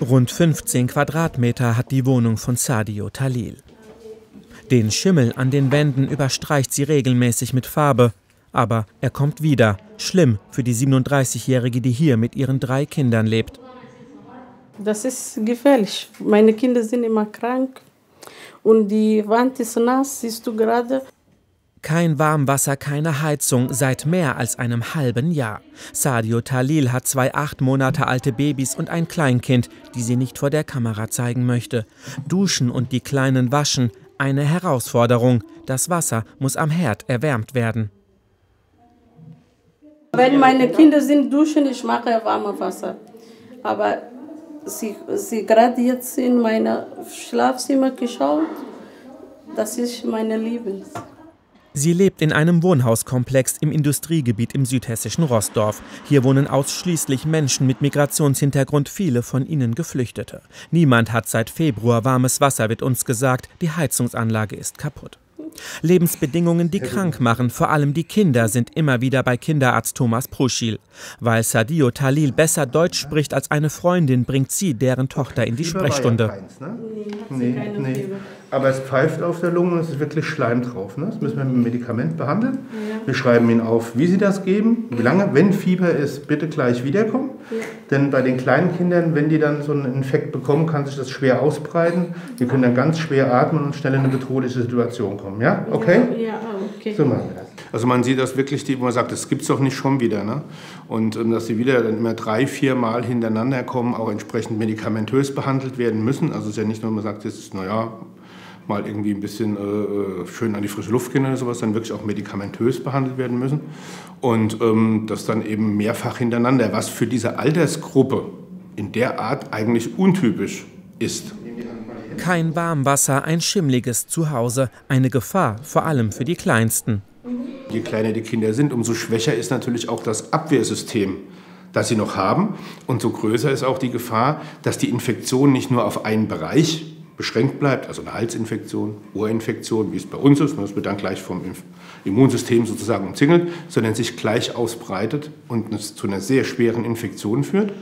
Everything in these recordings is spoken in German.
Rund 15 Quadratmeter hat die Wohnung von Sadio Talil. Den Schimmel an den Wänden überstreicht sie regelmäßig mit Farbe. Aber er kommt wieder. Schlimm für die 37-Jährige, die hier mit ihren drei Kindern lebt. Das ist gefährlich. Meine Kinder sind immer krank und die Wand ist nass, siehst du gerade. Kein Warmwasser, keine Heizung seit mehr als einem halben Jahr. Sadio Talil hat zwei acht Monate alte Babys und ein Kleinkind, die sie nicht vor der Kamera zeigen möchte. Duschen und die Kleinen waschen, eine Herausforderung. Das Wasser muss am Herd erwärmt werden. Wenn meine Kinder sind duschen, ich mache warmes Wasser. Aber sie, sie gerade jetzt in mein Schlafzimmer geschaut, das ist meine Lieblings. Sie lebt in einem Wohnhauskomplex im Industriegebiet im südhessischen Rossdorf. Hier wohnen ausschließlich Menschen mit Migrationshintergrund, viele von ihnen Geflüchtete. Niemand hat seit Februar warmes Wasser, wird uns gesagt. Die Heizungsanlage ist kaputt. Lebensbedingungen, die krank machen. Vor allem die Kinder sind immer wieder bei Kinderarzt Thomas Pruschil. Weil Sadio Talil besser Deutsch spricht als eine Freundin, bringt sie deren Tochter in die Sprechstunde. Keins, ne? Nee, nee. Aber es pfeift auf der Lunge und es ist wirklich Schleim drauf. Ne? Das müssen wir mit einem Medikament behandeln. Ja. Wir schreiben Ihnen auf, wie Sie das geben, wie lange. Wenn Fieber ist, bitte gleich wiederkommen. Ja. Denn bei den kleinen Kindern, wenn die dann so einen Infekt bekommen, kann sich das schwer ausbreiten. Die können dann ganz schwer atmen und schnell in eine bedrohliche Situation kommen. Ja, okay? Ja, okay. So machen wir das. Also man sieht das wirklich, wo man sagt, das gibt es doch nicht schon wieder. Ne? Und ähm, dass sie wieder dann immer drei, vier Mal hintereinander kommen, auch entsprechend medikamentös behandelt werden müssen. Also es ist ja nicht nur, man sagt, das ist, naja, mal irgendwie ein bisschen äh, äh, schön an die frische Luft gehen oder sowas, dann wirklich auch medikamentös behandelt werden müssen. Und ähm, das dann eben mehrfach hintereinander, was für diese Altersgruppe in der Art eigentlich untypisch ist. Kein Warmwasser, ein schimmliges Zuhause, eine Gefahr, vor allem für die Kleinsten. Je kleiner die Kinder sind, umso schwächer ist natürlich auch das Abwehrsystem, das sie noch haben. Und so größer ist auch die Gefahr, dass die Infektion nicht nur auf einen Bereich beschränkt bleibt, also eine Halsinfektion, Ohrinfektion, wie es bei uns ist, das wird dann gleich vom Immunsystem sozusagen umzingelt, sondern sich gleich ausbreitet und zu einer sehr schweren Infektion führt.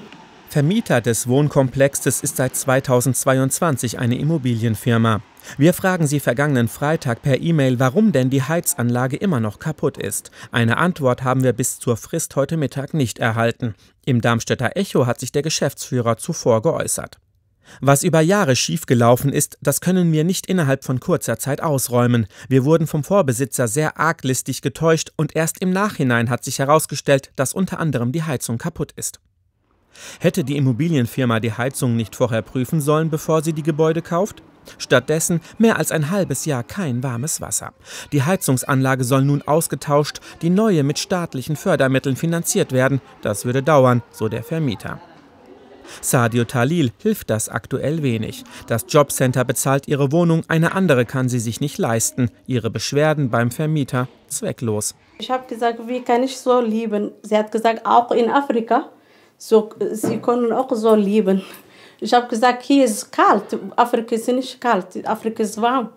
Vermieter des Wohnkomplexes ist seit 2022 eine Immobilienfirma. Wir fragen sie vergangenen Freitag per E-Mail, warum denn die Heizanlage immer noch kaputt ist. Eine Antwort haben wir bis zur Frist heute Mittag nicht erhalten. Im Darmstädter Echo hat sich der Geschäftsführer zuvor geäußert. Was über Jahre schiefgelaufen ist, das können wir nicht innerhalb von kurzer Zeit ausräumen. Wir wurden vom Vorbesitzer sehr arglistig getäuscht und erst im Nachhinein hat sich herausgestellt, dass unter anderem die Heizung kaputt ist. Hätte die Immobilienfirma die Heizung nicht vorher prüfen sollen, bevor sie die Gebäude kauft? Stattdessen mehr als ein halbes Jahr kein warmes Wasser. Die Heizungsanlage soll nun ausgetauscht, die neue mit staatlichen Fördermitteln finanziert werden. Das würde dauern, so der Vermieter. Sadio Talil hilft das aktuell wenig. Das Jobcenter bezahlt ihre Wohnung, eine andere kann sie sich nicht leisten. Ihre Beschwerden beim Vermieter zwecklos. Ich habe gesagt, wie kann ich so lieben? Sie hat gesagt, auch in Afrika, so, sie können auch so lieben. Ich habe gesagt, hier ist kalt, Afrika ist nicht kalt, Afrika ist warm.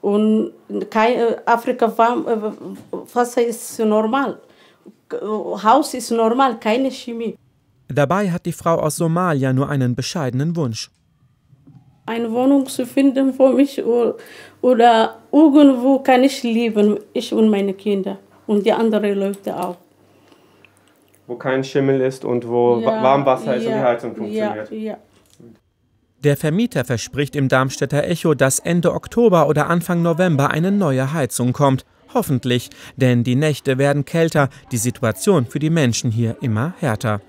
Und kein, Afrika warm, äh, Wasser ist normal, Haus ist normal, keine Chemie. Dabei hat die Frau aus Somalia nur einen bescheidenen Wunsch. Eine Wohnung zu finden für mich oder irgendwo kann ich leben, ich und meine Kinder und die anderen Leute auch. Wo kein Schimmel ist und wo ja, Warmwasser ist ja, und die Heizung funktioniert. Ja, ja. Der Vermieter verspricht im Darmstädter Echo, dass Ende Oktober oder Anfang November eine neue Heizung kommt. Hoffentlich, denn die Nächte werden kälter, die Situation für die Menschen hier immer härter.